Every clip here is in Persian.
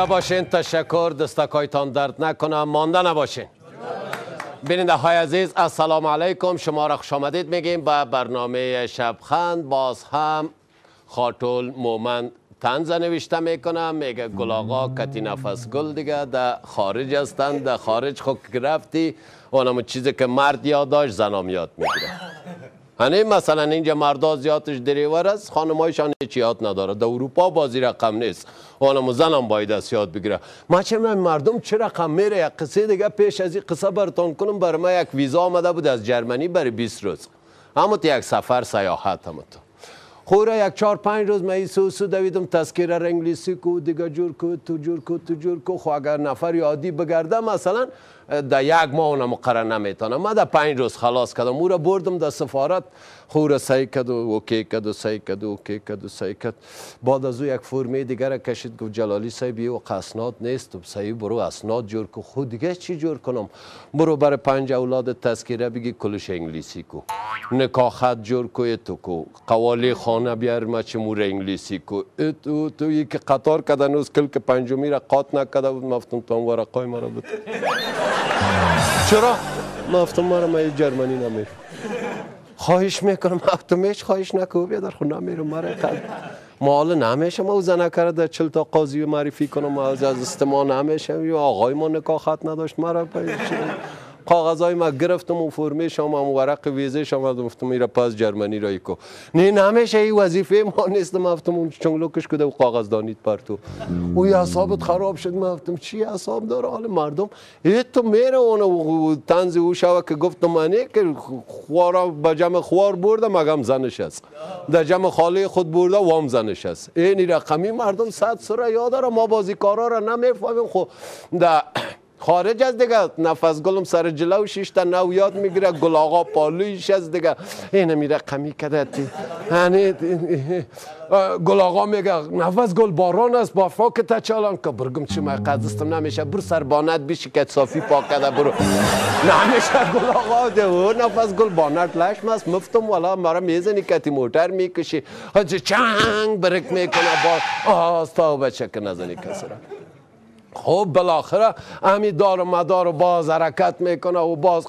زنده باشین تشکر. دستکایتان درد نکنه مانده نباشین. بیننده های عزیز السلام علیکم. شما را خوش آمدید میگیم به برنامه شبخند باز هم خاطول مومند تنز نوشته می‌کنم میگه گل آقا کتی نفس گل دیگه در خارج هستند در خارج. خود رفتی اونم چیزی که مرد یاد داشت زنام یاد می‌گیره. هنه مثلا اینجا مردا زیادش دریور است خانمایشان هیچ یاد نداره. در اروپا بازی رقم نیست. اونم زنم باید از یاد بگیره ما چه مردم چه رقم میره یک قصه دیگه پیش از این قصه براتون کنم بر ما یک ویزا آمده بود از جرمنی برای 20 روز اما یک سفر سیاحت هم تو خوره یک چهار پنج روز من سو سو دویدم تذکره را انگلیسی کو دیگه جور کو تو جور کو تو جور کو خو اگر نفر عادی بگرده مثلا در یک ماه اونم مقرر نمی‌تونه من در پنج روز خلاص کردم او را بردم در سفارت خور سعی کد و اوکی کد و سعی کد و اوکی کد و سعی کد بعد از او یک فرمه دیگر کشید گفت جلالی صاحب یه اسناد نیست سعی برو اسناد جور کو خود دیگه چی جور کنم برو برای پنج اولاد تذکره بگی کلش انگلیسی کو نکاح خط جور کو تو کو قوالی خانه بیار ما چه مور انگلیسی کو تو تو یکی قطار کدن از کل که پنجمی را قاط نکده بود مفتم تو ورقای مرا بود چرا؟ مفتم مرا من جرمنی نمیر خواهش می‌کنم میش خواهش نکو در خود نمیرم مرا قد ما حالا نمیشه ما زنه کرده چل تا قاضی معرفی کنم از استماع نمیشه. یا آقای ما نکاح خط نداشت مرا کاغذای ما گرفتم و فرمه شما و ورق ویزه شما گفتم میره پاس جرمنی رای کو نه نمیشه این وظیفه ما نیست گفتم اون چنگلوکش کده و کاغذ دانید پر تو او حسابت خراب شد گفتم چی حساب داره؟ حال مردم ای تو میره اون تنز او شوا که گفتم منه که خوارا با جمع خوار برده مگم زنش است در جمع خاله خود برده وام زنش است اینی رقمی مردم صد سره یاد داره ما بازیکارا را نمی‌فهمیم. خب در خارج از دیگه نفس گلم سر جلو شش تا نو یاد می‌گیره گل آقا پالویش از دیگه. اینه میره قمی کده هنی گل آقا میگه نفس گل باران است با فاک تچالان. که برگم چی من قدستم نمیشه. بر سر بانت بیشی که صافی پاک کده برو. نمیشه گل آقا ده نفس گل بانت لشم است. مفتم والا مرا می‌زنی کتی موتر می‌کشی. چنگ برک می‌کنه با آستا و بچه که نزنی کسی خب بالاخره امی دار و مدار و باز حرکت می‌کنه و باز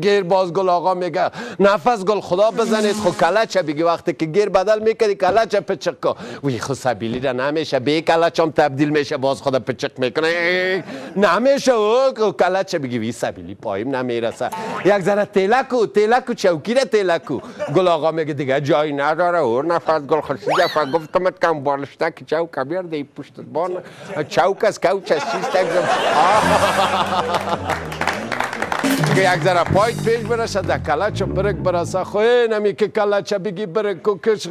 گیر باز گل آقا میگه نفس گل خدا بزنید. خو کلچه بگی وقتی که گیر بدل می‌کنی کلچه پچک کن. وی خو سبیلی را نمیشه به کلچه هم تبدیل میشه باز خدا پچک می‌کنه. نمیشه او کلچه بگی وی سبیلی پایم نمی‌رسه. یک ذره تلکو تلکو چوکی را تلکو گل آقا میگه دیگه جایی نداره اور نفس گل خرسی دفعه گفتمت کم بالشته که چوک بیار دی پشت بان. چوک از couch که یک ذره پایت پیش برسه در کلچ برک برسه خوی نمی که کلچ بگی برک کو کش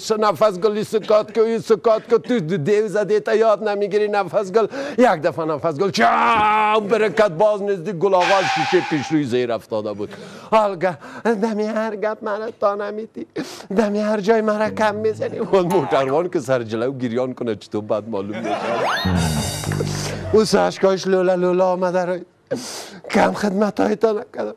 سه نفس گلی سکات که این سکات که. تو دیو زده تا یاد نمی‌گیری نفس گل. یک دفعه نفس گل. چاو برکت باز نزدی گل آغاز شیشه پیش روی زیر افتاده بود. حالگه دمی هر گپ مرا تا نمیتی دمی هر جای مرا کم می‌زنی. اون موتروان که سر جلو گریان کنه چطور بد معلوم میشه؟ او سشکاش لولا لولا آمده کم خدمت های تا نکردم.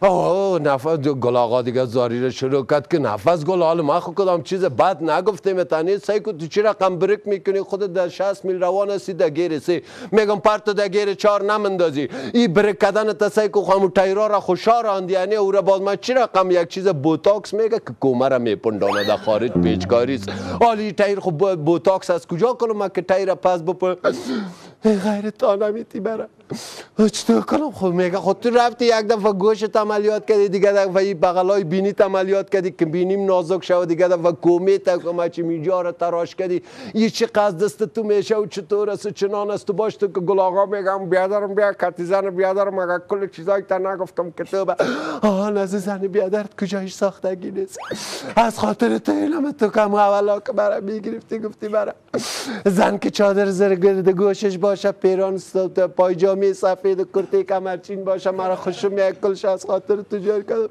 آه نفس گل آقا دیگه زاری رو شروع کرد که نفس گل. حال ما خود کدام چیز بد نگفته میتانی سعی که تو چی رقم برک می‌کنی؟ خود در 60 میل روان هستی در گیر سی. میگم پرت در گیر چار نمندازی این برک کردن تا سعی که خامو تایرا را خوشا راندی یعنی او را باز ما چی رقم یک چیز بوتاکس میگه که کومه میپندانه. در خارج پیچکاری است. حالی تایر خب بوتاکس از کجا کنم؟ که تایر پس بپن غیر تا نمیتی برم. چطور کنم؟ خب میگه خود تو رفتی یک دفعه گوشت عملیات کردی دیگه دفعه بغلای بینی عملیات کردی که بینیم نازک شد دیگه دفعه کومی تا چی میجا رو تراش کردی. یه چی قصد دست تو میشه و چطور است چنان است تو باش تو که گل آقا میگم بیادرم بیا کتی زن بیادرم اگر کل چیزایی تا نگفتم که تو آه نزد زن بیادرت کجایش ساختگی نیست. از خاطر تو اینم تو کم اولا که برای می‌گرفتی گفتی برای زن که چادر زر گرد گوشش باشه پیران پایجامی سفید کرته کمرچین باشه مرا خوشم یک کلش از خاطر تو جار کرد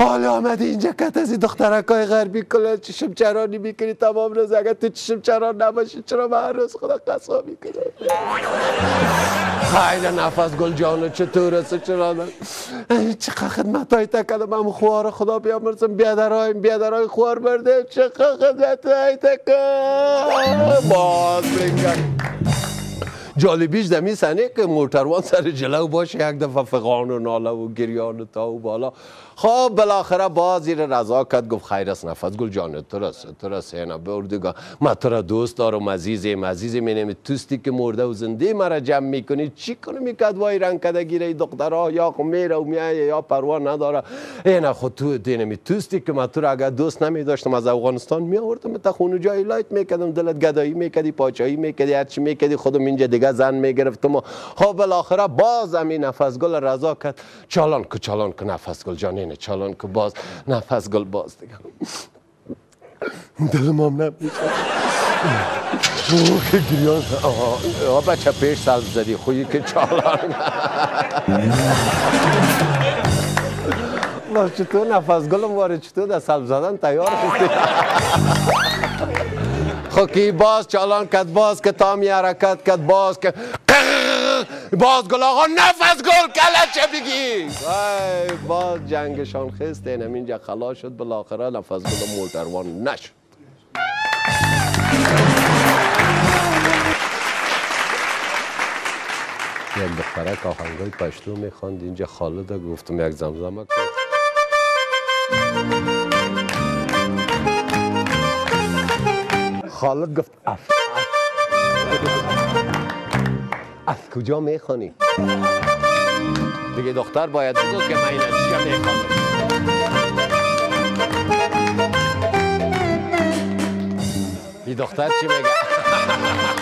حالا آمدی اینجا کت از این دخترکای غربی کل چشم چرانی می‌کنی. تمام روز اگر تو چشم چران نباشی چرا من هر روز خدا قصا می‌کنه خیلی نفس گل جانو چطور است؟ چرا چقدر خدمت های تکدم هم خوار خدا بیامرسم بیادرهای بیادرهای خوار برده چقدر خدمت های تکدم باز بگم. جالبیش دمی سنه که موتروان سر جلو باشه یک دفعه فقان و ناله و گریان و تا و بالا. خب بالاخره باز زیر رضا کرد گفت خیر است نفس گل جان تو رس تو رس اینا بردگاه ما تو را دوست دارم عزیزم عزیزم اینم توستی که مرده و زنده مرا جمع می‌کنی چی کنی میکد وای رنگ کده گیره دخترها یا خو میره و میایه یا پروا نداره. اینا خود تو دینمی توستی که ما تو را اگر دوست نمی داشتم از افغانستان می آوردم تا خونه جای لایت می‌کردم دلت گدایی می‌کردی پاچایی می‌کردی هر چی می‌کردی خودم اینجا دیگه زن می‌گرفتم خب بالاخره باز همین نفس گل رضا کرد. چالان که چالان که نفس گل جان اینه چالان که باز نفس گل باز دیگه. دلم هم نمیشه گریان. آها بچه پیش سلب زدی خویی که چالان. باز چطور نفس گلم وارد چطور در سلب زدن تیار هستی که باز چالان کد باز که تامی حرکت کد باز که باز گل آقا نفس گل کلچه بگی. وای باز جنگشان خست اینم اینجا خلاص شد بالاخره نفس گل مولتروان نشد. یک دخترک آهنگای پشتو می‌خواند اینجا خالد گفتم یک زمزمه کن. خالد گفت اف از کجا می‌خوانی؟ دیگه دختر باید بگو که من این از می‌خوانم این دختر چی میگه؟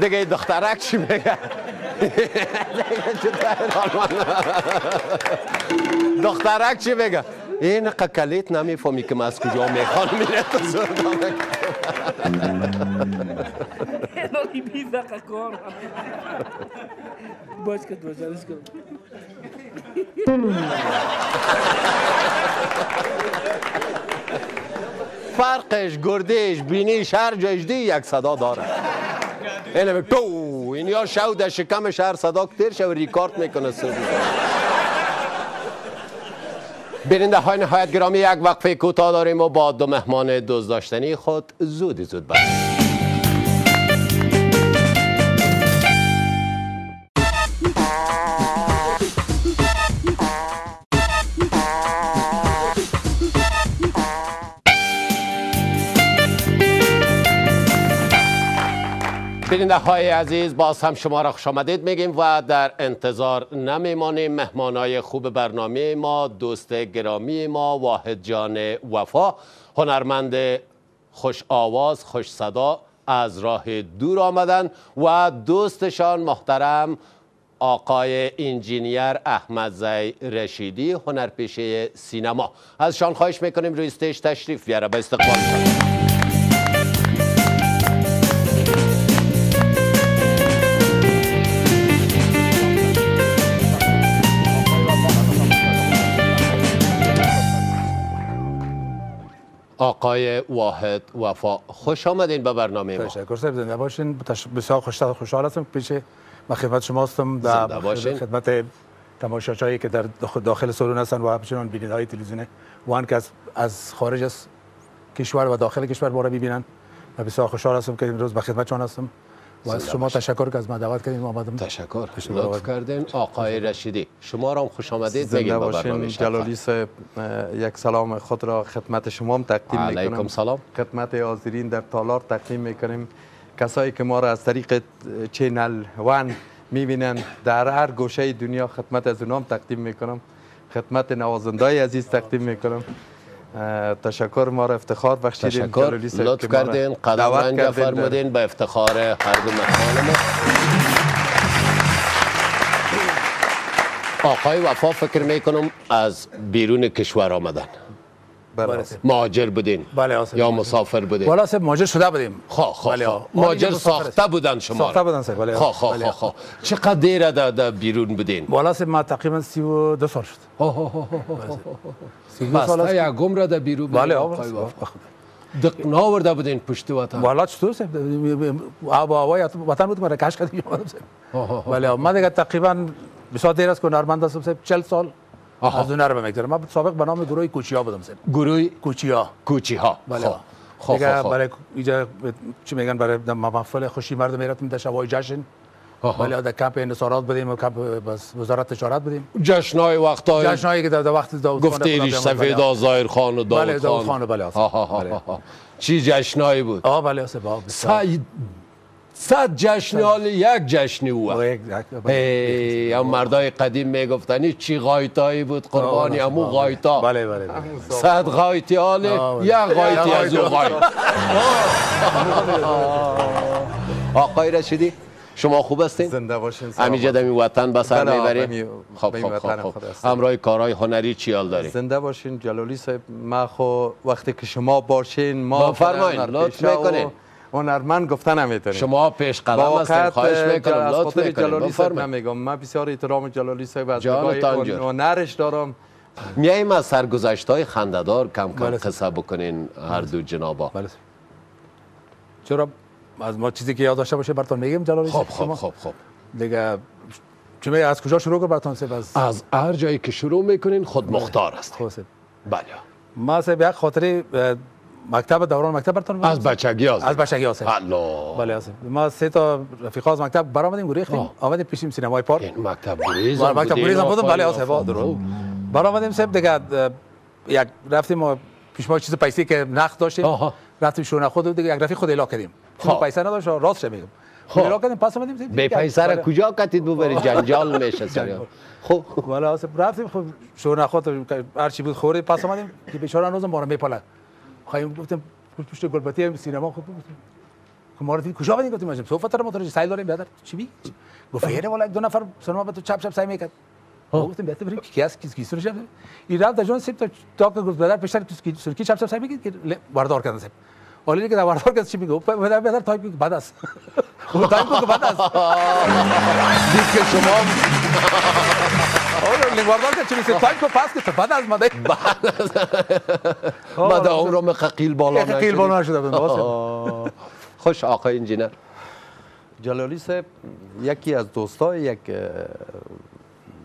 دیگه این دخترک چی میگه؟ دخترک چی بگه این قکلیت نمی‌فهمی که من از کجا می‌خوان میره تو que duas horas que فرقش گردش بینیش هر جایش دی یک صدا داره. اینه تو این یا شو در شکمش هر صدا که تیر شو ریکارد می‌کنه سر بیننده های نهایت گرامی یک وقفه کوتاه داریم و با دو مهمان دوست داشتنی خود زود زود بریم های عزیز باز هم شما را خوش آمدید میگیم و در انتظار نمیمانیم. مهمان های خوب برنامه ما دوست گرامی ما واحد جان وفا هنرمند خوش آواز خوش صدا از راه دور آمدن و دوستشان محترم آقای انجینیر احمد زی رشیدی هنرپیشه سینما. ازشان خواهش می‌کنیم روی استیج تشریف بیاره به استقبال آقای واحد وفا. خوش آمدین به برنامه ما. تشکر زنده باشین. بسیار خوش خوشحال هستم. پیش من خدمت شما هستم در. خدمت تماشاچایی که در داخل, سالن هستن و همچنان بیننده های تلویزیون وان که از, از خارج از کشور و داخل کشور ما را ببینن و بسیار خوشحال هستم که امروز به خدمت شما هستم. و از شما. تشکر که از من دعوت کردین. آمدم تشکر. لطف. کردین. آقای رشیدی شما را هم خوش آمدید. به باشین. برنامه جلالی صاحب یک سلام خود را خدمت شما هم تقدیم علیکم می‌کنم. سلام. خدمت حاضرین در تالار تقدیم می‌کنیم. کسایی که ما را از طریق چینل وان می‌بینن در هر گوشه دنیا خدمت از اونام تقدیم می‌کنم. خدمت نوازنده های عزیز تقدیم می‌کنم. تشکر ما را افتخار بخشیدین. تشکر. لطف کردین قدم رنج فرمودین به افتخار هر دو ما. آقای وفا فکر می‌کنم از بیرون کشور آمدن. بله. مهاجر بودین. بله،. یا مسافر بودین. والا صاحب ماجر شده بودیم. خواه خواه بله،. مهاجر مسافر ساخته. بودن شما. ساخته بودن صاحب، بله، بله. خواه خواه. چقدر دیره در بیرون بودین؟ والا صاحب ما تقریبا 32 سال شد. 32 سال است بسته که- یک عمر در بودین بله. دق ناورده بودین پشت وطن. والا چطور سه؟ آب و هوای وطن بود مرا کش کردیم ولی من دیگه تقریبا بسیار دیر است که هنرمند هستم سه 40 سال آها. از هنر به من سابق به نام گروه کوچیا بودم سه. گروه کوچیا کوچی ها بله خب خب خب، خب. برای اینجا چی میگن؟ برای محفل خوشی مردم می‌رفتیم در شبای جشن. ولی در کمپ انصارات بودیم و کمپ وزارت تجارت بودیم جشنهای وقتای جشنایی که در وقت داود گفته ایریش سفید ظاهر خان و بله داود داود خان خان بله. بله. چی جشنایی بود؟ آه بله آسه با بسیار. صد جشن حال یک جشنی او هم مردای قدیم میگفتنی چی غایتایی بود؟ قربانی آه، امو بله. غایتا بله بله بله. صد غایتی حال یک غایتی از او. غایت آقای رشیدی؟ شما خوب هستین؟ زنده باشین سلام. همیشه دمی وطن به سر بله، می‌برین؟ بمی- خب خب خب, خود خب. هستم. همراه کارهای هنری چی حال داری؟ زنده باشین جلالی صاحب ما خو وقتی که شما باشین ما بفرمایین، خود لطف می‌کنین. هنرمند گفتن نمی‌تونیم شما پیش قدم هستین خواهش می‌کنم لطف صاحب بفرمایید من بسیار احترام جلالی صاحب از. هنرش دارم میاییم از سرگذشت های خنددار کم کم بله. قصه بکنین هر دو جنابا بله چرا از ما چیزی که یاد داشته باشه براتون میگیم جلالی خب صاحب خب شما؟ خب خب. دیگه میگه از کجا شروع کنم براتون سه از از هر جایی که شروع می‌کنین خود مختار است خب بله. ما سه یک خاطره اه، مکتب دوران مکتب براتون. از بچگی هست از بچگی هست الله بله هست ما سه تا رفیقا از مکتب برآمدیم گریختیم. آمدیم پیشیم سینمای پارک. این مکتب گریز بله، مکتب گریز هم بودم بله هست با درو برآمدیم سه دیگه یک رفتیم پیش ما چیز پیسی که نقد داشتیم. رفتیم شونه خود دیگه یک رفیق خود الا کردیم. خب. پیسه نداشت راست میگم خب. الا کردیم پس آمدیم به پیسر بله. کجا کتید ببری جنجال میشه سر جنجال. خب. والا آسف رفتیم خب شور نخواد هر چی بود خوردیم پس آمدیم که بیچاره هنوز ما رو میپاله. خواهیم گفتم پشت گلبتی سینما خب خب ما رو کجا بدین؟ گفتیم ماجم سوفا تر موتور سایل داریم بیادر. چی بی گفت یه والا دو نفر سینما به تو چپ چپ سعی می‌کرد. گفتم بهتر بریم کی است کی کی سرش این رفت جون سیب تا تا گفت بیادر پیشتر تو کی سر کی چپ چپ سعی می‌کرد که واردار کردن سیب. ولی که در واردار کرد چی میگه بیادر بیادر تایپ بعد است خب تایپ کو بعد است دید که شما اول لیواردار که چی میشه تایپ کو پاس که بعد از ماده بعد عمرم خقیل بالا یک قیل. بالا نشده بود آه. خوش آقای انجینر جلالی صاحب یکی از دوستای یک اه،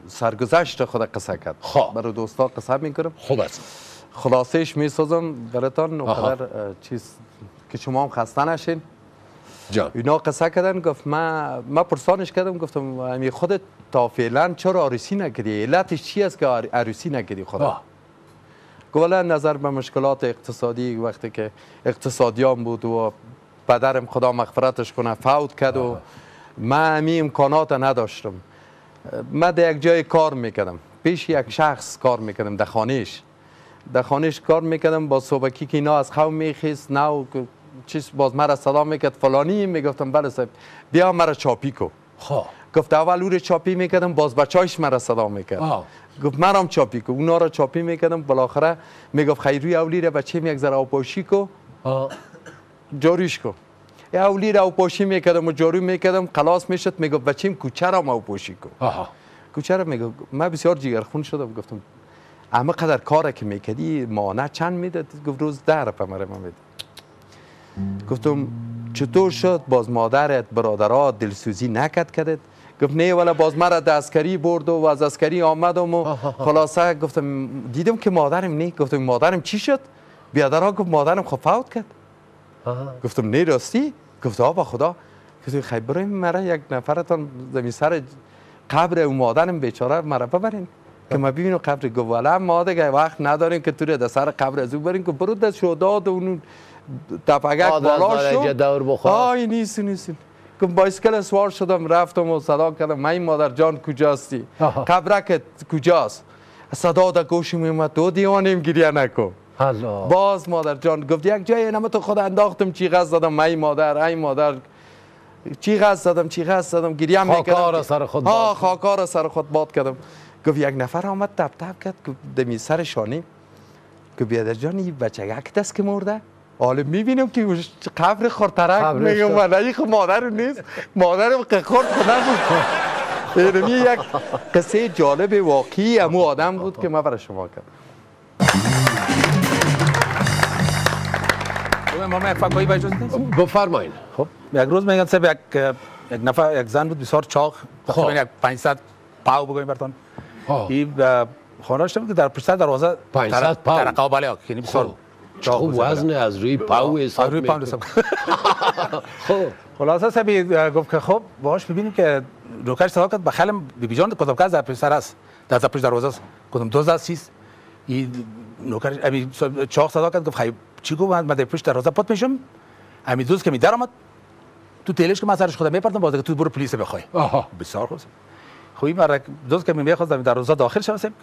سرگذشت خود قصه کرد خب. برای دوستا قصه می‌کنم خوب است خلاصش می‌سازم براتان. اونقدر چیز که شما هم خسته نشین. جان. اینا قصه کردن گفت من من پرسانش کردم گفتم امی خودت تا فعلا چرا عروسی نکردی؟ علتش چی است که عر- عروسی نکردی آه. گفت نظر به مشکلات اقتصادی وقتی که اقتصادیان بود و پدرم خدا مغفرتش کنه فوت کرد و من امی امکانات نداشتم. من در یک جای کار می‌کردم. پیش یک شخص کار می‌کردم در خانهش در خانهش کار می‌کردم با صبحکی که اینا از خواب میخیست نو که چیز باز مرا صدا می‌کرد فلانی می‌گفتم بله صاحب. بیا مرا چاپی کو خب. گفت اول او رو چاپی می‌کردم باز بچایش مرا صدا می‌کرد. گفت مرام چاپی کو اونا رو چاپی می‌کردم بالاخره می‌گفت خیروی اولی رو بچه یک ذره آپاشی کو. جاریش کو اولی رو آپاشی می‌کردم و جارو می‌کردم خلاص می‌شد می‌گفت بچیم کوچه را آپاشی کو کوچه رو می‌گفت. من بسیار جیگرخون شدم گفتم اما قدر کار که می‌کردی مانع چند می‌داد؟ گفت روز ده رپه مرا من می‌داد گفتم چطور شد؟ باز مادرت برادرها دلسوزی نکد کردت گفت نه ولی باز مرا دستکری برد و از اسکری آمدم و خلاصه گفتم دیدم که مادرم نه. گفتم مادرم چی شد؟ بیادرها گفت مادرم خب فوت کرد. گفتم نه راستی؟ گفت آبا خدا. گفتم خیلی برای مرا یک نفرتان زمین سر قبر اون مادرم بیچاره مرا ببرین. که ما ببینم قبر گفت والا ما دیگه وقت نداریم که تو رو در سر قبر از او برین که برو در شداد و اون آدرس بالا دور بخور. آی نیست نیست. که بایسکل سوار شدم رفتم و صدا کردم. من مادر جان کجاستی. قبرکت کجاست؟ صدا در گوشم اومد. تو دیوانیم گریه نکن. باز مادر جان گفت یک جای نمه تو خود انداختم چی غز زدم. ای مادر ای مادر. چی غز زدم چی غز زدم. گریه می‌کردم خاکار سر خود ها باد. خاکار را سر خود باد کردم. گفت یک نفر آمد تپ تپ کرد. گفت دمی سر شانه گفت بیادر جان این بچه یک دست که مرده. حالا می‌بینم که قبر خورترک دار. ولی خب مادر نیست مادرم که خورد بود اینمی یک قصه جالب واقعی امو آدم بود که من برای شما کردم ما یک فکایی به اجازه؟ بفرمایید خب یک روز میگن صاحب یک یک نفر یک زن بود بسیار چاق تقریبا یک 500 پاو بگویم برتون آه. این خانه که در پشت دروازه 500 در- پاو؟ در قابله ها یعنی بسیار چاق خب وزن از روی پاو حساب از روی پاو. حساب. خب خلاصه سبی گفت که خب باش ببینیم که نوکرش صدا کرد بخلم بیبی جان کدام کس در پشت سر است؟ در پشت دروازه است. کدام دوز است؟ چیست؟ این نوکرش امی چاق صدا کرد گفت خیلی چی گفت؟ من در پشت دروازه پات میشم. امی دوز که می در آمد. تو تیلش که من سرش خودم میپردم باز که تو برو پلیس بخوای. آها. بسیار خوب. خوی مرا دوست که می‌خواست در روزا داخل شوم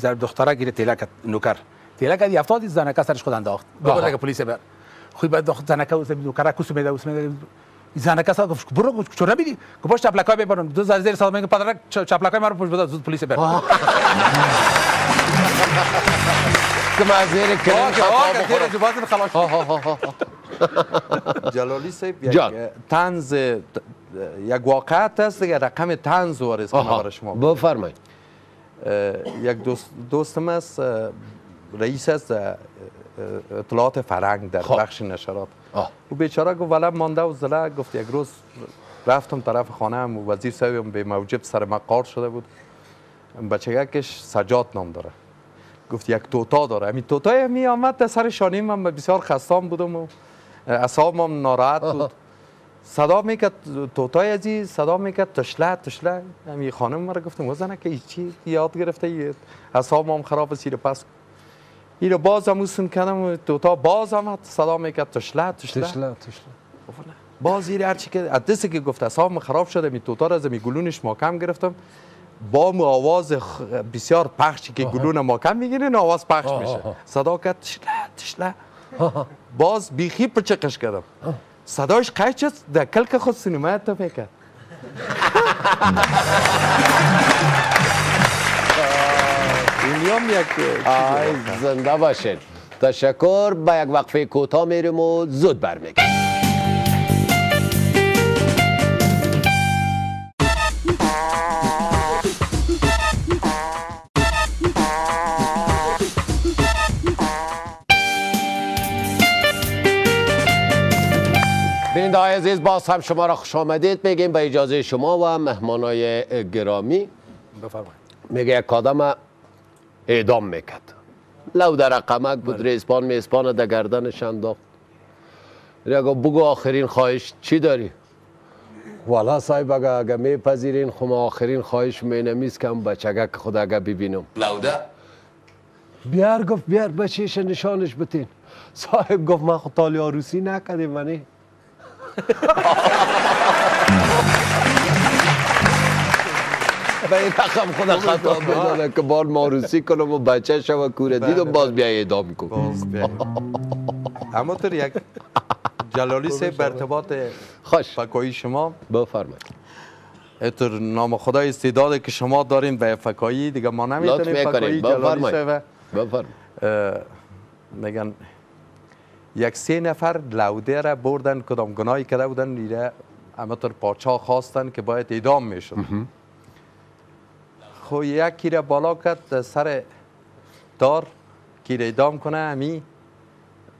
که دختره گیره تیلک نوکر. تیلک دی افتاد زنکه سرش خود انداخت که پلیس بر خوی بعد زنکه و سب نوکر کوس میده اوس میده زنکه سا گفت برو گفت چرا میدی گفت باش چپلکای ببرم دو زیر سال میگه پدرک چپلکای مرا پوش بده زود پلیس بر که من زیر کرم خطا. جلالی صاحب یک جان. تنز یک واقعیت است دیگه رقم تنز وارد کنم آها برای شما بفرمایید یک دوست دوستم است رئیس اه، اطلاعات فرهنگ در خب. بخش نشرات. آه. او بیچاره گفت ولم مانده و زله. گفت یک روز رفتم طرف خانه هم و وزیر صاحبم به موجب سر مقار شده بود. بچگکش سجاد نام داره. گفت یک توتا داره. همین توتای می آمد در سر شانه من بسیار خستان بودم و اصابم ناراحت بود. صدا می‌کرد توتای عزیز صدا می‌کرد تشله تشله. همین خانم مرا گفتم وزنه که چی یاد گرفته اصابم خراب سیر پس این رو باز هم اوسن کردم و توتا باز آمد صدا می‌کرد. تشله تشله. تشلا تشلا باز این هرچی که دستی که گفت اصابم خراب شده می توتا را از می گلونش محکم گرفتم. با مو آواز خ- بسیار پخشی که گلون محکم می‌گیرین آواز پخش میشه. صدا کرد تشله تشله. باز بیخی پچقش کردم. صداش قیچ شد در کلک خود سینما تو می‌کرد این هم یک آی. زنده باشین. تشکر. به یک وقفه کوتاه میریم و زود برمیگردیم. بیننده های عزیز باز هم شما را خوش آمدید. میگیم به اجازه شما و مهمانای گرامی. بفرمایید. میگه یک آدم اعدام می‌کرد. لو در رقمک بود ریسپان میسپان در گردنش انداخت. اگه بگو آخرین خواهش چی داری؟ والا صاحب اگه اگه میپذیرین خب آخرین خواهش مینمیست که هم بچگک خود اگه ببینم. لوده؟ بیار گفت بیار بچهش نشانش بتین. صاحب گفت من خود تالی نکردیم منی به این رقم خود خطا بدانه که بار ماروسی کنم و بچه شو کوره دید و باز بیا اعدام بیا. اما طور یک جلالی صاحب به ارتباط خوش. فکایی شما. بفرمایید. اتر نام خدای استعدادی که شما دارین به فکایی دیگه ما نمی‌تونیم فکایی جلالی بفرمایید. اه، میگن یک سه نفر لوده را بردن کدام گناهی کرده بودن ایره همطور پاچا خواستن که باید اعدام می‌شد. خو یکی را بالا کرد سر دار که را اعدام کنه همی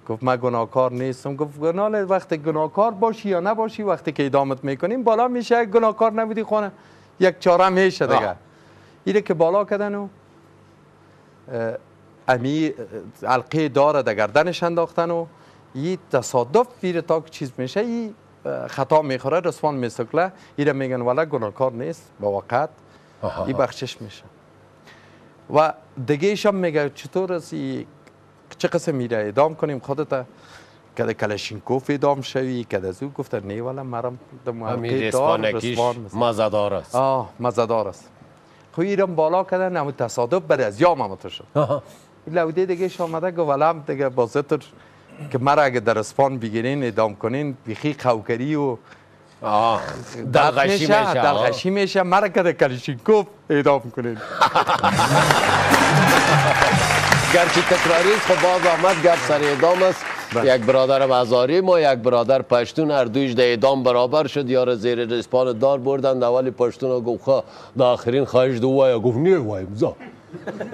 گفت من گناهکار نیستم گفت گناه وقتی گناهکار باشی یا نباشی وقتی که اعدامت می‌کنیم بالا میشه یک گناهکار نبودی خونه یک چاره میشه دیگه. اینه که بالا کردن و امی اه، حلقه داره در گردنش انداختن و یه تصادف ویره تا که چیز میشه یه خطا می‌خوره رسوان میسکله ایره میگن والا گناهکار نیست با وقت. این بخشش میشه و دیگه هم میگه چطور از چه قسم میره اعدام کنیم خودت که در کلشینکوف اعدام شوی که از او گفته نه والا مرم در همین رسپانکیش. مزدار است آه مزدار است خو ایرم بالا کردن همون تصادف بر از یام هم تو شد لوده دیگه آمده گفت ولم دیگه بازتر که مرا اگه در اسپان بگیرین ادام کنین بیخی قوکری و دلغشی میشه. دلغشی میشه. مرا که در کلشینکوف اعدام کنین گرچه تکراری است خب باز آمد گپ سر اعدام است. بله. یک برادر مزاری ما یک برادر پشتون هر دویش در اعدام برابر شد. یار زیر رسپان دار بردن اولی پشتون ها گفت خواه دا آخرین خواهش دو وای گفت نه وایم زا.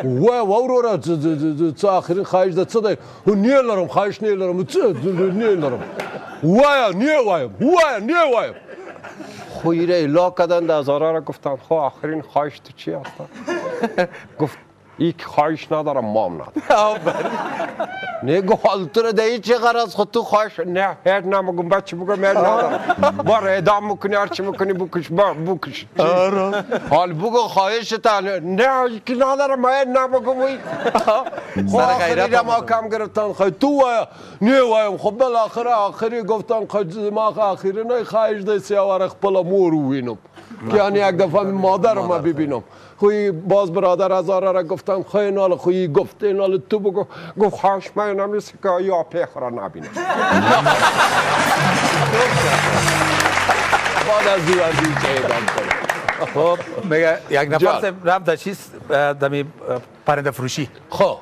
وای وروره څه- آخرین خواهش ده څه دی او نه لرم خواهش نه لرم څه نه لرم وای نه وایم وای نه وایم خو ایره الا کردن هزاره را گفتن خب آخرین خواهش تو چی هستن گفت یک خواهش ندارم مام ندارم نه گفت حال تو رو ده چه غرض خود تو خواهش نه هیچ نمگم بچه بگم هیچ ندارم بار اعدام میکنی هرچی میکنی بکش با بکش حال بگو خواهش تا نه یکی ندارم هیچ نمگم وی سر غیرت ما کم گرفتن خواهی تو نه وایم خب بالاخره آخری گفتن خواهی ما آخری نه خواهش ده سیاور خپل مور وینم یعنی یک دفعه مادر ما ببینم خوی باز برادر هزاره را گفتم خوی نال خوی گفته نال تو بگو. گفت خواهش من نمیسی که یا پیخ را نبینم. بعد از دو از این چه کنم. خب میگه یک نفر رفت در چیز؟ دمی پرنده فروشی. خب.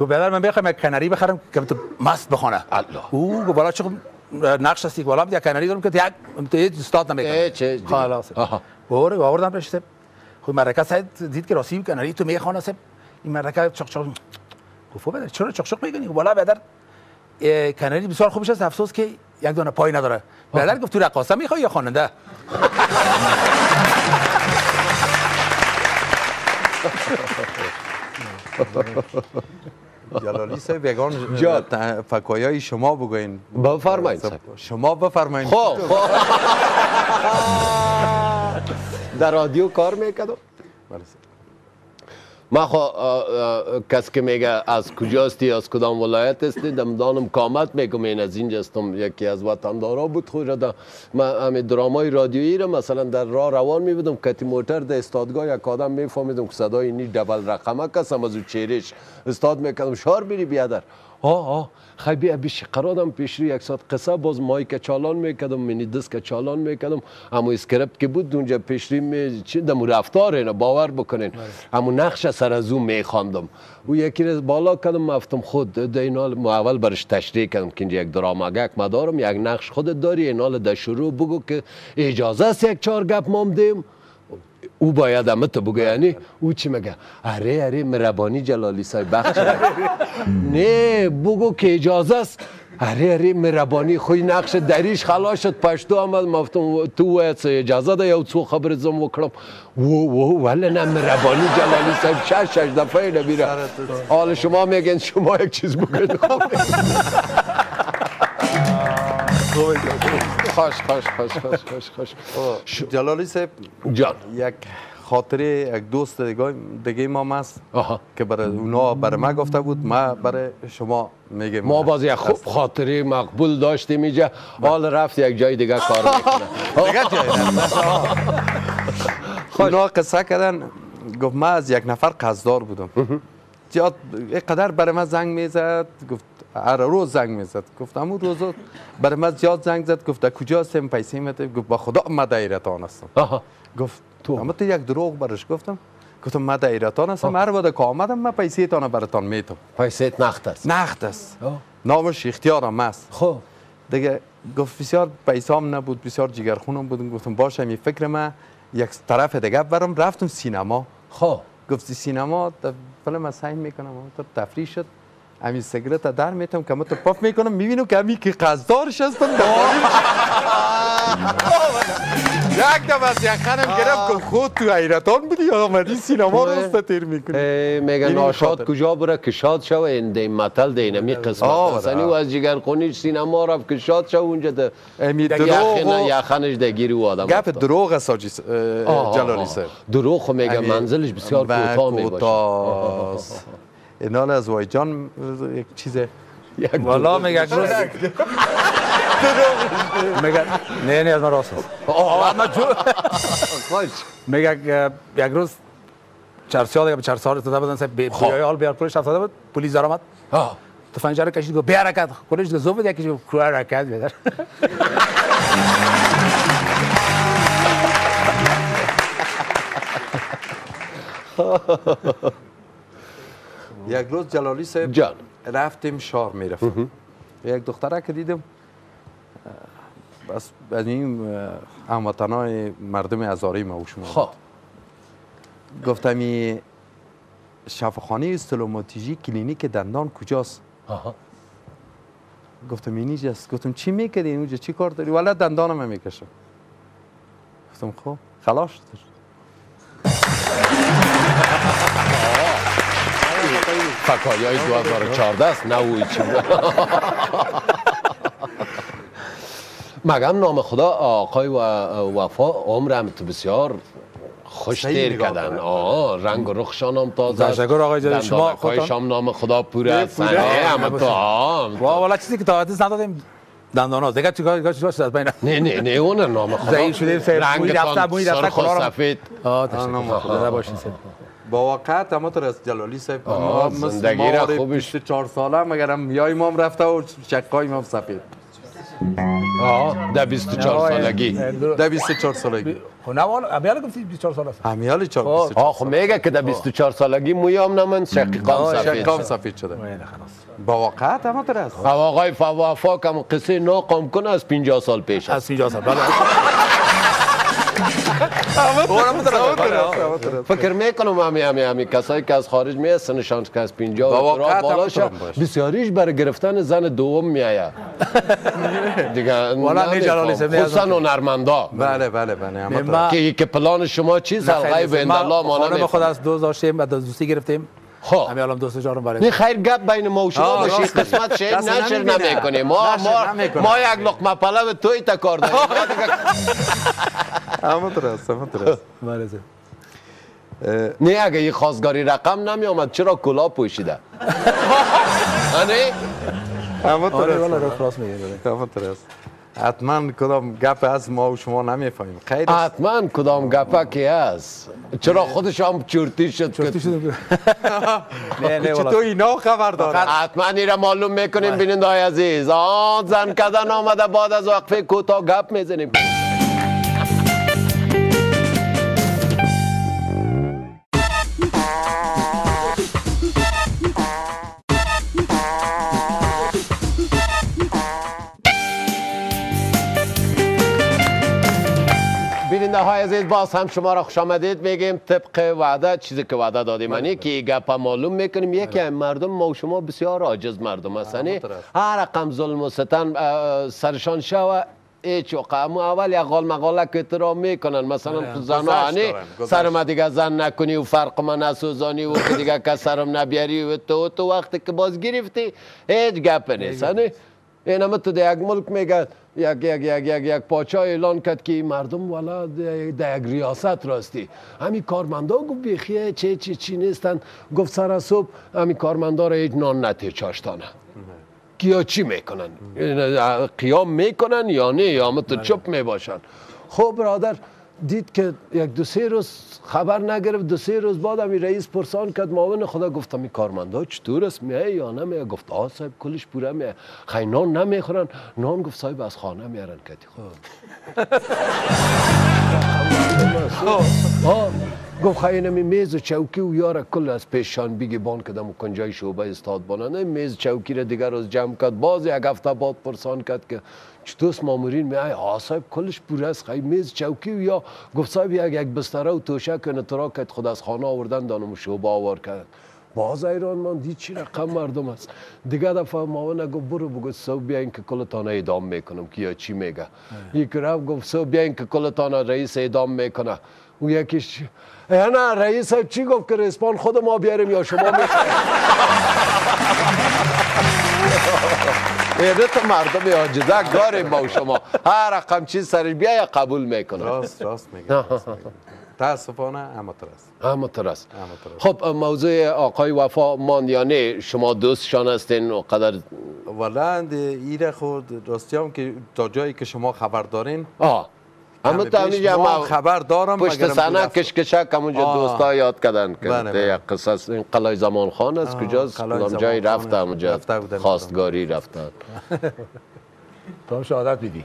گفت برادر من بخوام یک کنری بخرم که تو مست بخونه. الله. او گفت بالا چه نقش هستی بالا یک کنری دارم که یک تو یک استاد نمی‌کنه خلاص آها. بوره آوردم پیش خود مرکه سید دید که راستی کنری تو می‌خوانه سب این مرکه چخ چخ گفت بدر چرا چخ چخ می‌کنی بالا بدر اه، کنری بسیار خوبش است افسوس که یک دونه پای نداره. بدر گفت تو رقاصه می‌خوای یا خواننده؟ جلالی صاحب یگان. فکایای شما بگوین. بفرمایید. شما بفرمایید. خب خب. در رادیو کار می‌کردم. بله. ما خو کس که میگه از کجاستی از کدام ولایت هستی دم دانم کامت میگم این از اینجا هستم یکی از وطندارا بود خود را من همین درامای رادیویی را مثلا در راه روان میبودم. کتی موتر در استادگاه یک آدم میفهمیدم که صدای اینی دبل رقمه کسم از او چیرش استاد می‌کردم. شار بری بیادر. آه آه. خی بیا بیش قرادم پیش یک ساعت قصه باز مایی که چالان می‌کردم منی دست که چالان می‌کردم. اما اسکرپت که بود اونجا پیشری می چی دمو رفتار اینا باور بکنین. اما نقش سر از اون میخواندم. او یکی رو بالا کردم مفتم خود ده اینال ما اول برش تشریح کردم که اینجا یک درامگک ما دارم یک نقش خودت داری. اینال در شروع بگو که اجازه است یک چهار گپ مام دیم. او باید همه تو بگه یعنی او چی میگه؟ اره اره مربانی جلالی صاحب بخش. نه بگو که اجازه است. اره اره مربانی خوی نقش دریش خلاص شد پشتو آمد مفتم تو سه اجازه ده یا څو خبر زم وکړم و و ولی نه مربانی جلالی صاحب شش شش دفعه اینه میره. حال شما میگن شما یک چیز بگید خوش خوش خوش خوش خوش خوش. جلالی صاحب جان. یک خاطره یک دوست دیگه دیگه ما است آها. که برای اونا برای ما گفته بود ما برای شما میگم. ما باز یک خوب خاطره مقبول داشتیم اینجا. حال رفت یک جای دیگه کار می‌کنه. دیگه جای اونا قصه کردن گفت ما از یک نفر قصدار بودم. زیاد قدر برای من زنگ می‌زد گفت هر روز زنگ می‌زد. گفت همون روز برای من زیاد زنگ زد. گفت کجا هستیم؟ پیسه میده گفت با خدا من دایرتان هستم. گفت تو؟ اما تو یک دروغ برش گفتم. گفتم من دایرتان هستم هر وقت که آمدم من پیسه تان براتان میتم پیسه نخت است. نخت است. نامش اختیارم است. خب. دیگه گفت بسیار پیسام نبود بسیار جگرخونم بود. گفتم باشه می فکر من یک طرف دیگه برم رفتم سینما. خب. گفتی سینما؟ تا فیلم از سعی می‌کنم. تو تفریح شد. همین سیگرت را در میتم که تو پاف می‌کنم. می‌بینم که همین که قصدارش هستم یک دفعه از یخنم گرفت که خود تو حیرتان بودی یا آمدی سینما رو است تیر می‌کنی ناشاد خاطر. کجا بره که شاد شو این دی متل دینمی قسمت آه، است یعنی آه. او از جگر خونیش سینما رفت که شاد شو اونجا ده و- یخنش ده گیری او آدم گپ. دروغ است حاجی جلالی. صاحب دروغ خو میگه منزلش بسیار و کوتاه می باشه کوتاست. اینال از وایجان یک چیز یک والا میگه نه از من راست است. خوش میگه یک- یک روز چرسیا دیگه به چرسا رسیده بودن سه به بیای حال بیار پولش افتاده بود پلیس در آمد آه. تفنگچه رو کشید گفت بیا حرکت خودش دیگه زوب یکی گفت کرو حرکت بیادر یک روز جلالی صاحب رفتیم شار می‌رفتم یک دختره که دیدم بس از این هموطنای مردم ازاری ما و شما خب. گفتم شفاخانه استلوماتیژی کلینیک دندان کجاست؟ آها. گفتم اینجاست. گفتم چی می‌کردی اونجا چی کار داری؟ ولی دندانم می‌کشم. گفتم خب خلاص شد. فکایای 2014 است نه اوی چی مگم نام خدا آقای و وفا عمرم تو بسیار خوش دیر نگاه کردن. آه رنگ و رخشان هم تازه است. تشکر آقای جلیل. شما هم نام خدا پوره است پوره. سنه آه، همه تو آه. وا والا چیزی که تا حدیث ندادیم دندان ها دیگه چیکار چیکار چیکار شد از بین نه نه نه اون نام خدا ضعیف شدیم، سر- موی رفته، موی رفته، سرخ و کلاه رو- سفید آه تشکر نام خدا. باشین با واقعیت اما تو از جلالی صاحب ما زندگی را ما خوبش. 24 ساله مگر هم یای ما هم رفته و شکای ما هم سفید آه در 24 سالگی. ده 24 سالگی. خب نه والا امیال گفتی 24 سال است. همیال 4 خب. 24 آه خب میگه که در 24 سالگی مویام نمن شقیقام سفید شد. سفید شده نه خلاص. با واقعیت اما تو است. او آقای فوافا کم قصه ناقام کنه از 50 سال پیش است. از 50 سال. بله. فکر می‌کنم همی همی همی کسایی که از خارج می سنشان که از 50 با و واقعیت اعتراف بالا هم شه، می‌تونم باشه. بسیاریش برای گرفتن زن دوم میآید دیگه والا نه جلالی صاحب، نه خصوصا هنرمندا بله بله بله که که پلان شما چیست الغیب الله ما خود. از دوست داشتیم از دوستی گرفتیم. خب. امیال هم دوست جارم برای نه خیر گپ بین ما و شما بشه میگی. قسمت کسی نشر. نمی‌کنیم. ما ما نمی‌کنه. ما یک لقمه پلو توی تا کار داریم. اما تو است اما تو است. نه اگه یه خواستگاری رقم نمی آمد چرا کلا پوشیده؟ نه والا است تو است حتما کدام گپ از ما و شما نمی‌فهمیم. خیر است. حتما کدام گپکی هست چرا خودش هم چورتی شد که چرتی شده نه نه چطور والا اینا خبر دارن؟ حتما این را معلوم می‌کنیم بیننده های عزیز. آه زن کدن آمده بعد از وقفه کوتاه گپ می‌زنیم. بیننده های عزیز باز هم شما را خوش آمدید. میگیم طبق وعده چیزی که وعده دادیم یعنی که این گپ معلوم می‌کنیم. یکی از مردم ما و شما بسیار عاجز مردم هستنی هر رقم ظلم و ستم سرشان شوه هیچ وقع اما اول یک غال مقاله که احترام می‌کنن. مثلا تو زن گذشت هنی دارن، گذشت. سر ما دیگه زن نکنی و فرق ما نسوزانی و دیگه کس سرم نبیاری و تو تو وقتی که باز گرفتی هیچ گپ نیست. هنی این همه تو در یک ملک میگه یک یک یک یک یک پاچا اعلان کرد که مردم والا در یک ریاست راستی. همین کارمندا گفت بیخیه چه چی چی نیستن. گفت سر صبح همین کارمندا را هیچ نان نتی چاشتانه. کیا چی می‌کنن؟ قیام می‌کنن یا نه؟ یا هم تو چپ می‌باشن. خب برادر دید که یک دو سه روز خبر نگرفت دو سه روز بعد همی رئیس پرسان کرد معاون خدا گفتم این کارمندا چطور است؟ میه یا نمیه گفت آه صاحب کلش پوره میه. خی نان نمی‌خورن. نان گفت صاحب از خانه میارن کتی. خب. گفت خیلی نمی میز چوکی و یار کل از پیشان بیگی بان کدم و کنجای شعبه استاد بانه میز چوکی را دیگر روز جمع کرد. باز یک هفته بعد پرسان کرد که چطورس مامورین؟ می آی آه صاحب کلش پوره است. خیلی میز چوکی و یا؟ گفت صاحب یک یک بستره و توشک و نترا کرد خود از خانه آوردن دانم شعبه آوار کرد باز ایران من دید چی رقم مردم است. دیگه دفعه ماونه گفت برو بگو سو بیاین که کلتان اعدام می‌کنم. که یا چی میگه؟ یک رفت گفت سو بیاین که کلتان رئیس اعدام می‌کنه. او یکیش نه رئیس چی گفت که رسپان خود ما بیاریم یا شما اینه تو مردم عاجزک داریم با شما. هر رقم چیز سرش بیای قبول می‌کنه. راست راست میگه. راست میگه. تاسفانه اما تو است تو است خب موضوع آقای وفا ماند یا نه شما دوستشان هستین و قدر والا ایره خود راستی هم که تا جایی که شما خبر دارین آه اما همینجا ما خبر دارم پشت دفعه- کشکشک همونجا. دوستا یاد کردن که بله، بله. یک قصه است. این قلعه زمان خان است کجاست قلعه کدام جایی رفته همونجا. خواستگاری رفتن تو هم شهادت میدی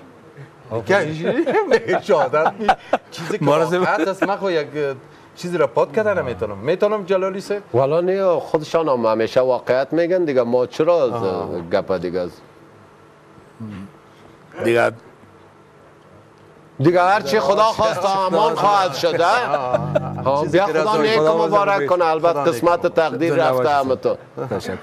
شهادت می چیزی که ما واقعیت است من خو یک چیزی را پاد کردن نمی‌تونم می‌تونم جلالی سه؟ والا نه خودشان هم همیشه واقعیت میگن دیگه. ما چرا از گپ دیگه از دیگه دیگه هر چی خدا خواست امان خواهد شده ها، چیزی بیا خدا نیک خدا مبارک کنه. البته خدا قسمت تقدیر رفته. همه تو. تشکر.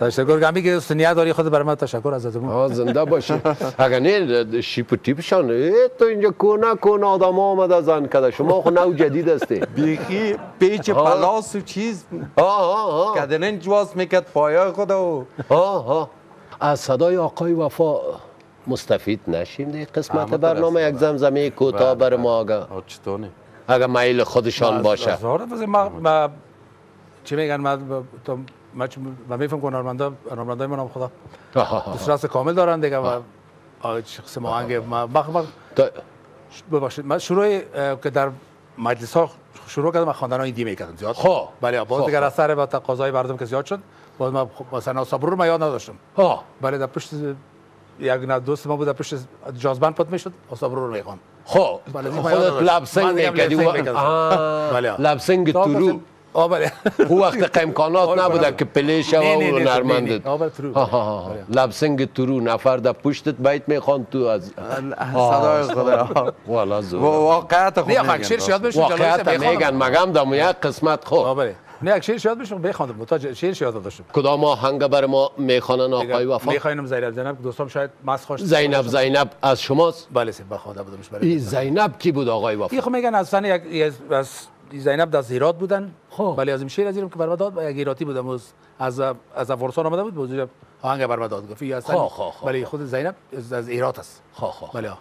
تشکر. گمی که سنیه داری خود برای من تشکر از ازمون زنده باشی. اگر نه شیپ و تیپشان تو اینجا کونه کونه آدم آمده زن کده. شما خو نو جدید هستی. بیخی پیچ. پلاس و چیز آه آه آه. کدنن جواز می‌کرد پایای خود و آه آه. از صدای آقای وفا مستفید نشیم دیگه. قسمت برنامه. یک زمزمه کوتاه بر ما اگه آه، چطوره اگر میل خودشان باشه. ما ما چی میگن؟ من تو چ- من میفهم که هنرمندا هنرمندای من هم خدا. دسترس کامل دارن دیگه و شخص آهنگ ما ما- ما- تا- ببخشید من شروع که در مجلس ها شروع کردم خواندن هندی می‌کردم زیاد. خب. بله باز خب، دیگر خب. سر با تقاضای مردم که زیاد شد باز ما مثلا صبرو رو من یاد نداشتم. آه. بله در پشت یک نه دوست ما بود در پشت جازبند پات می‌شد صبرو رو می‌خوان خب خودت. لبسنگ می‌کردی لبسنگ و می‌کردم. آه، بله. لبسنگ ترو آه بله او وقت امکانات نبوده. که پلی نه، و نرمندت. لبسنگ ترو نفر در پشتت بیت می‌خوان تو از صدای خدا والا و زور واقعیت خود نه میگن واقعیت میگن مگم دم یک قسمت بله نه یک شعر یاد بشون بخوندم متوجه شعر یاد داشتم کدام آهنگ بر ما می‌خوانن آقای وفا؟ میخواینم زینب. زینب دوستام شاید مس خوش زینب زینب از شماست؟ بله سه بخوانده بودمش برای این زینب کی بود آقای وفا؟ خب میگن اصلا یک یک- از زینب از هرات بودن. خب. ولی از این شیر از اینم که برام داد یک هراتی بودم. از از از افغانستان آمده بود موضوع آهنگ برام داد گفت خب، خب، خب. ولی خود زینب از از هرات است. خب، خب. بله.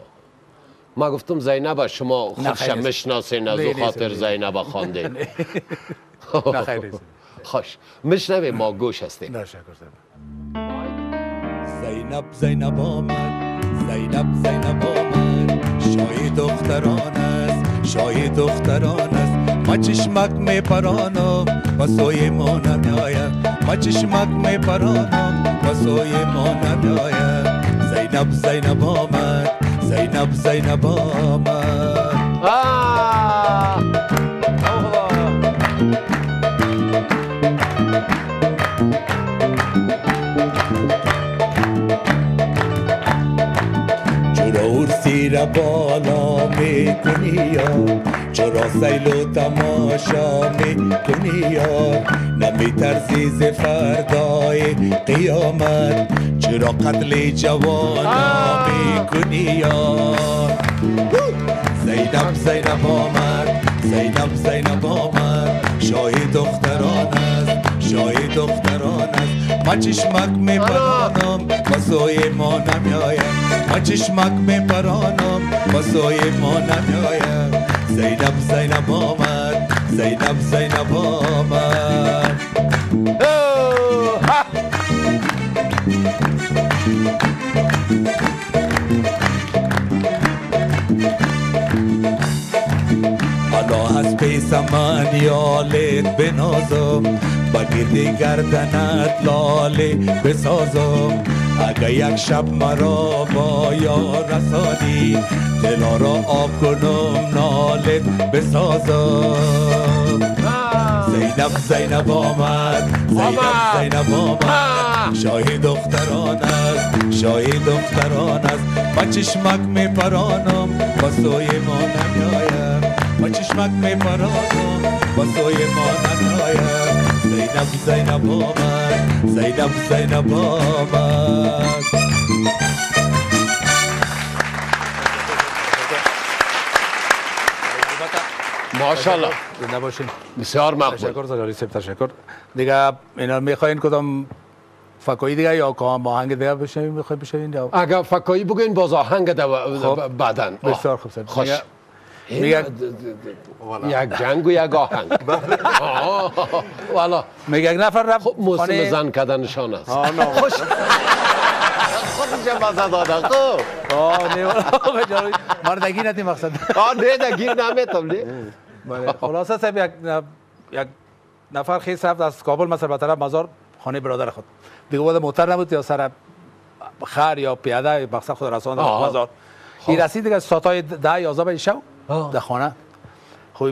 ما گفتم زینب شما خودش. می‌شناسین از او خاطر. زینب نیست. خوش. میشنویم ما گوش هستیم. زینب. زینب آمد. زینب زینب آمد. شای دختران است. شای دختران است. ما چشمک می پرانم و سوی ما نمیاید ما چشمک می پرانم و سوی ما نمیاید زینب زینب آمد. زینب زینب آمد. آه. چرا ارسی را بالا می کنی یا؟ چرا سیل و تماشا می کنی یا؟ نمی ترسی ز فردای قیامت. چرا قتل جوانا می کنی یا زینب زینب آمد زینب زینب آمد شاهی دختران است شاهی دختران است ما چشمک می پرانم و سوی ما نمیاید ما چشمک می پرانم و سوی ما نمیاید زینب زینب آمد زینب زینب آمد اوه. ها. حالا از پیس من یالت بنازم بگیرد گردنت اگه یک شب مرا با یار رسانی؟ دلا را آب کنم نالت بسازم. زینب زینب آمد. زینب. زینب آمد. شاهی دختران است. شاهی دختران است. ما چشمک می پرانم با سوی ما نمیایم ما چشمک می پرانم با سوی ما نمیایم زینب زینب آمد زینب زینب آمد ماشاءالله. زنده باشین بسیار مقبول. تشکر زلالی تشکر. دیگه اینا می‌خواین کدام فکایی دیگه یا کام آهنگ دیگه بشنوین می‌خواین بشنوین یا؟ اگر فکایی بگوین باز آهنگ دو خب. بعدن بسیار خوب خوش. د- یک جنگ و یک آهنگ آه، والا میگه یک نفر رفت خب موسم زن کردنشان است خوش خودش مزه داده خب آه نه مردگی ندی مقصد آه نه ده گیر نمیتم نه خلاصه صاحب یک ن- یک نفر خیس رفت از کابل مثلا به طرف مزار خانه برادر خود دیگه بود موتر نبود یا سر خر یا پیاده مقصد خود رساند به آه. مزار این رسید دیگه ساعتای ده یازده بجه شب. در خانه. خوی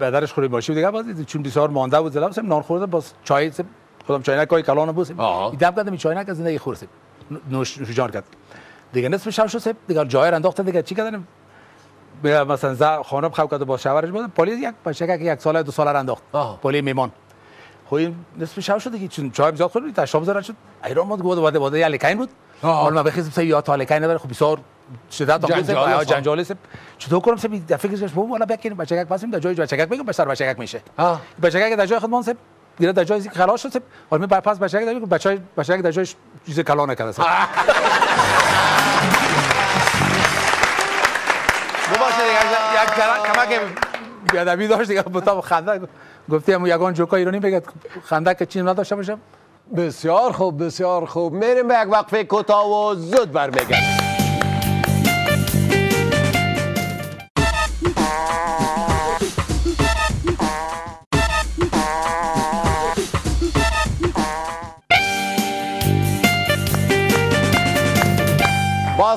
بدرش خوری باشی دیگه باز چون بسیار مانده بود زلم سم نان خورده باز چای سم خودم چای نکای کلان بود آه. این دم کردم چای نک زندگی خورد نوش نوش جان کرد. دیگه نصف شب شد سم دیگه جای انداخته دیگه چی کردن مثلا ز خانم خواب کرده با شوهرش بود. پلیس یک بچه که یک ساله دو ساله را انداخت. آه. پلی میمان. خب این نصف شب شده که چون چای بزاد خورد تا شام زرد شد. ایران بود بود بود بود یه لکین بود. حالا ما بخیزم سه یا تا لکین نداره خب بسیار شدت آقای جنجال است چطور کنم سه در باش بابا والا بکنیم بچه یک پاسیم در جای بچه یک بگم بسر بچه یک میشه. یک در جای خودمان سه دیره در جای خلاص شد حالا می پس بچه یک در بچه یک در جای چیز کلا سه باشه دیگه یک کمک بیادبی داشت دیگه بتا خنده. گفتی هم یگان جوکا ایرانی بگه خنده که چین نداشته باشم. بسیار خوب بسیار خوب. میریم به یک وقفه کوتاه و زود برمیگردیم.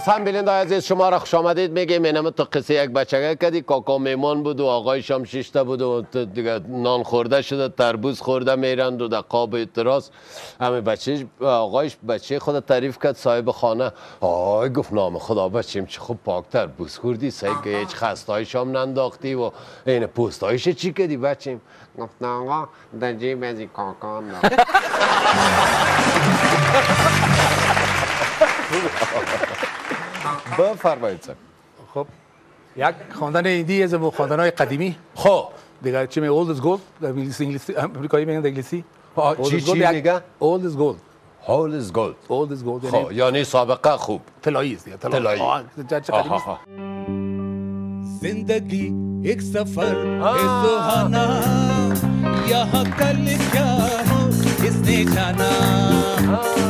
باز هم بیننده عزیز شما را خوش آمدید. میگیم اینم تو قصه یک بچگه کدی کاکا میمان بود و آقایش هم شیشته بود و دیگه نان خورده شده تربوز خورده میرند و در قاب اعتراض. همه بچه آقایش بچه خود تعریف کرد صاحب خانه. آی گفت نام خدا بچیم چه خوب پاک تربوز خوردی. سعی که هیچ خستایش هم ننداختی و این پوستایش چی کردی بچیم گفت آقا در جیب از کاکا بفرمایید صاحب. خب یک خواندن هندی از خواندن های قدیمی خب دیگه چی می اولد از گولد در انگلیسی انگلیسی امریکایی میگن در انگلیسی آه، Old چی- is gold چی یک- میگن؟ old is gold هول از گلد old is gold خب یعنی یعنی سابقه خوب طلایی است دیگه طلایی. آه، چه- چه قدیمی است. آها. जिंदगी एक सफर है सुहाना यहाँ कल क्या हो किसने जाना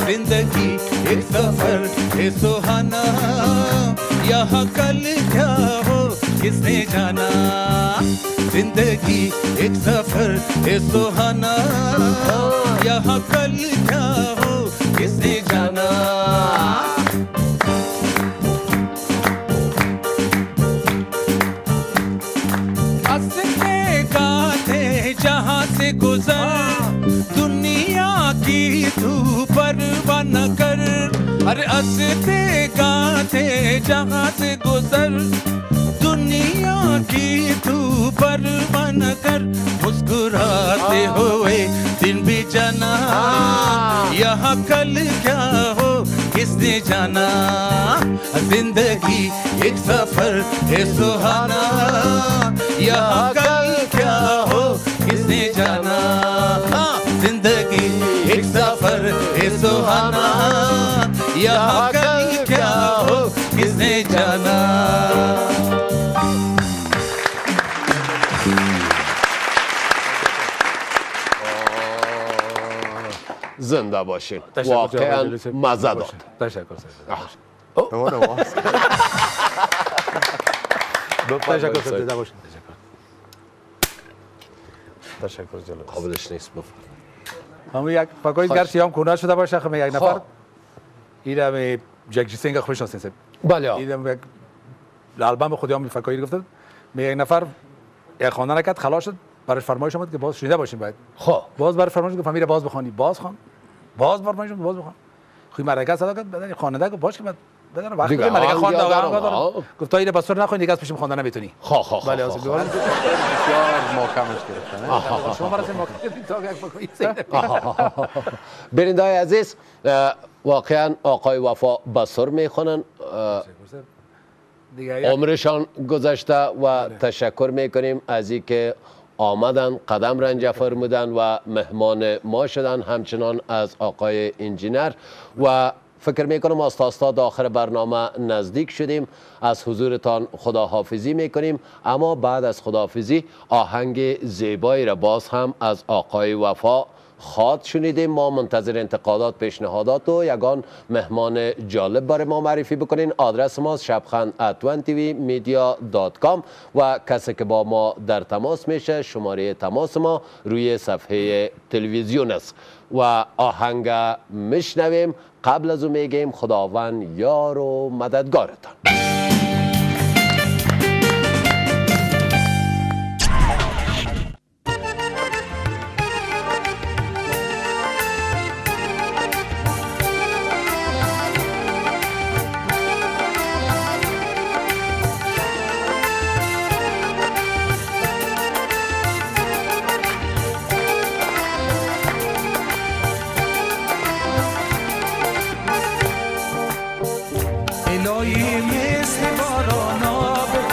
ज़िंदगी एक सफ़र है सुहाना। यहाँ कल क्या हो, किसने जाना? ज़िंदगी एक सफ़र है सुहाना। यहाँ कल क्या हो, किसने जाना? से गुजर। न कर। अरे हँसते गाते जहाँ से गुजर। दुनिया की तू परवाह न कर। मुस्कुराते हुए दिन भी जाना। यहाँ कल क्या हो किसने जाना? ज़िंदगी एक सफ़र है सुहाना। यहाँ कल यहाँ कल क्या हो किसने जाना زنده باشین تشکر جناب واقعا جلیسی. مزه داد تشکر سید. دوباره باز. تشکر بفرمایید سید. صاحب. زنده باشین. تشکر تشکر جلو قابلش نیست بفرمایید همون یک فکر گر سیام کنه شده باشه خب یک نفر این هم جگجی سینگ خوش نستین بله این هم یک البم خودی هم فکر گفته می یک نفر یک خانه نکرد خلاص شد برای فرمایش آمد که باز شنیده باشیم باید خب باز برای فرمایش گفت میره باز بخوانی باز خوان باز فرمایش باز بخوان خوی مرکه صدا کرد بدن خواننده گفت باش که بعد بدن وقت دیگه دیگه مرکه آه. دارم گفت تا این بسور نخوین دیگه از پیشم خواندن نمی‌تونی خب خب خب بله خب، خب. ببرم بسیار محکمش گرفتن؟ شما برای ما تا های عزیز واقعا آقای وفا بسر یک عمرشان گذشته و تشکر می‌کنیم از اینکه آمدن قدم رنجه فرمودن و مهمان ما شدن همچنان از آقای انجینر. و فکر می‌کنم آستا آستا به آخر برنامه نزدیک شدیم. از حضورتان خداحافظی می‌کنیم. اما بعد از خداحافظی آهنگ زیبایی را باز هم از آقای وفا خواد شنیدیم ما منتظر انتقادات پیشنهادات و یگان مهمان جالب برای ما معرفی بکنین. آدرس ما شبخند media.com و کسی که با ما در تماس میشه شماره تماس ما روی صفحه تلویزیون است. و آهنگ میشنویم. قبل از او میگیم خداوند یار و مددگارتان. الهی مثل بارانا بباره